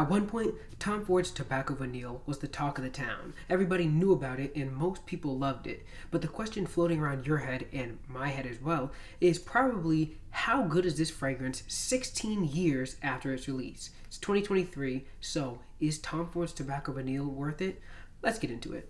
At one point, Tom Ford's Tobacco Vanille was the talk of the town. Everybody knew about it and most people loved it. But the question floating around your head and my head as well is probably how good is this fragrance 16 years after its release? It's 2023, so is Tom Ford's Tobacco Vanille worth it? Let's get into it.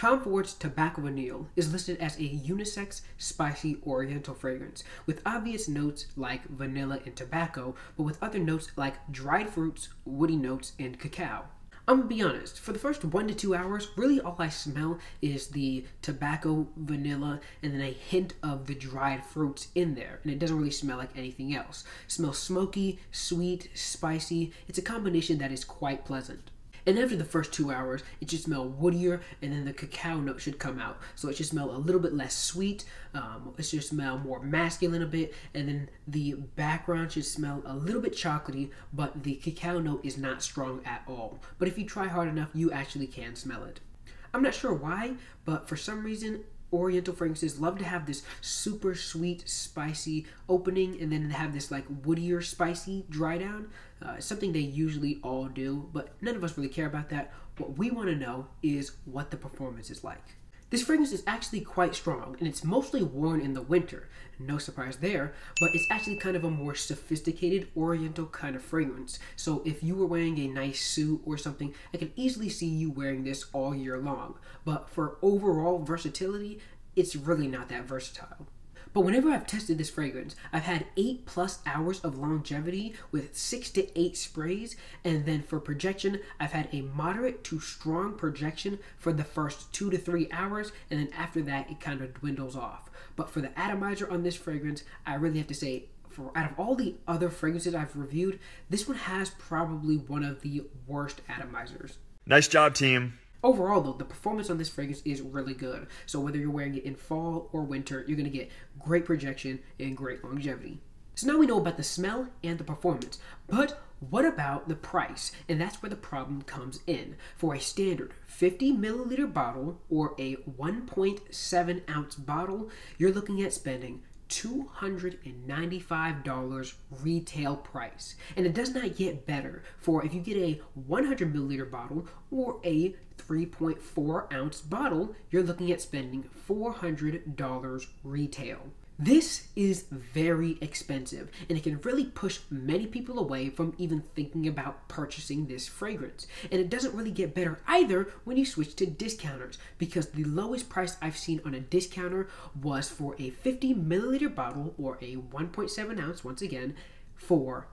Tom Ford's Tobacco Vanille is listed as a unisex, spicy oriental fragrance with obvious notes like vanilla and tobacco, but with other notes like dried fruits, woody notes, and cacao. I'm gonna be honest, for the first one to two hours, really all I smell is the tobacco, vanilla, and then a hint of the dried fruits in there. And it doesn't really smell like anything else. It smells smoky, sweet, spicy. It's a combination that is quite pleasant. And after the first two hours, it should smell woodier, and then the cacao note should come out. So it should smell a little bit less sweet. Um, it should smell more masculine a bit, and then the background should smell a little bit chocolatey, but the cacao note is not strong at all. But if you try hard enough, you actually can smell it. I'm not sure why, but for some reason, Oriental fragrances love to have this super sweet, spicy opening, and then have this like woodier, spicy dry down. Uh, something they usually all do, but none of us really care about that. What we want to know is what the performance is like. This fragrance is actually quite strong, and it's mostly worn in the winter. No surprise there, but it's actually kind of a more sophisticated oriental kind of fragrance. So if you were wearing a nice suit or something, I could easily see you wearing this all year long. But for overall versatility, it's really not that versatile. But whenever I've tested this fragrance, I've had eight plus hours of longevity with six to eight sprays. And then for projection, I've had a moderate to strong projection for the first two to three hours. And then after that, it kind of dwindles off. But for the atomizer on this fragrance, I really have to say, for out of all the other fragrances I've reviewed, this one has probably one of the worst atomizers. Nice job, team. Overall, though, the performance on this fragrance is really good. So whether you're wearing it in fall or winter, you're going to get great projection and great longevity. So now we know about the smell and the performance, but what about the price? And that's where the problem comes in. For a standard 50 milliliter bottle or a 1.7 ounce bottle, you're looking at spending $295 retail price. And it does not get better for if you get a 100 milliliter bottle or a 3.4 ounce bottle, you're looking at spending $400 retail. This is very expensive and it can really push many people away from even thinking about purchasing this fragrance. And it doesn't really get better either when you switch to discounters because the lowest price I've seen on a discounter was for a 50 milliliter bottle or a 1.7 ounce, once again, for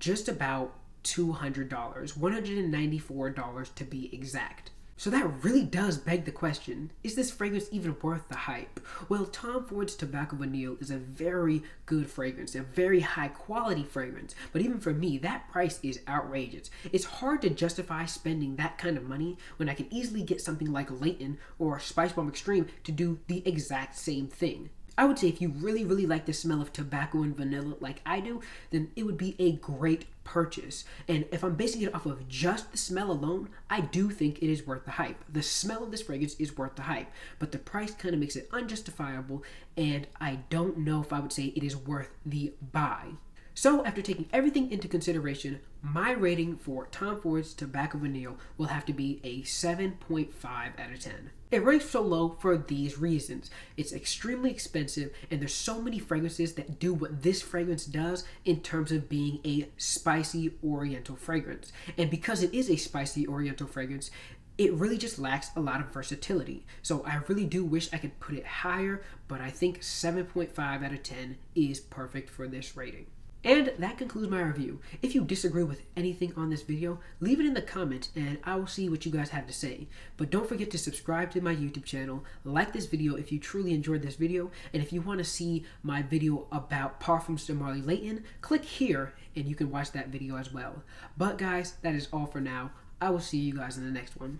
just about $200, $194 to be exact. So that really does beg the question, is this fragrance even worth the hype? Well, Tom Ford's Tobacco Vanille is a very good fragrance, a very high quality fragrance, but even for me, that price is outrageous. It's hard to justify spending that kind of money when I can easily get something like Layton or Spice Bomb Extreme to do the exact same thing. I would say if you really, really like the smell of tobacco and vanilla like I do, then it would be a great purchase. And if I'm basing it off of just the smell alone, I do think it is worth the hype. The smell of this fragrance is worth the hype, but the price kind of makes it unjustifiable, and I don't know if I would say it is worth the buy. So, after taking everything into consideration, my rating for Tom Ford's Tobacco Vanille will have to be a 7.5 out of 10. It ranks so low for these reasons. It's extremely expensive, and there's so many fragrances that do what this fragrance does in terms of being a spicy oriental fragrance. And because it is a spicy oriental fragrance, it really just lacks a lot of versatility. So I really do wish I could put it higher, but I think 7.5 out of 10 is perfect for this rating. And that concludes my review. If you disagree with anything on this video, leave it in the comments and I will see what you guys have to say. But don't forget to subscribe to my YouTube channel, like this video if you truly enjoyed this video, and if you want to see my video about Parfums de Marly Layton, click here and you can watch that video as well. But guys, that is all for now. I will see you guys in the next one.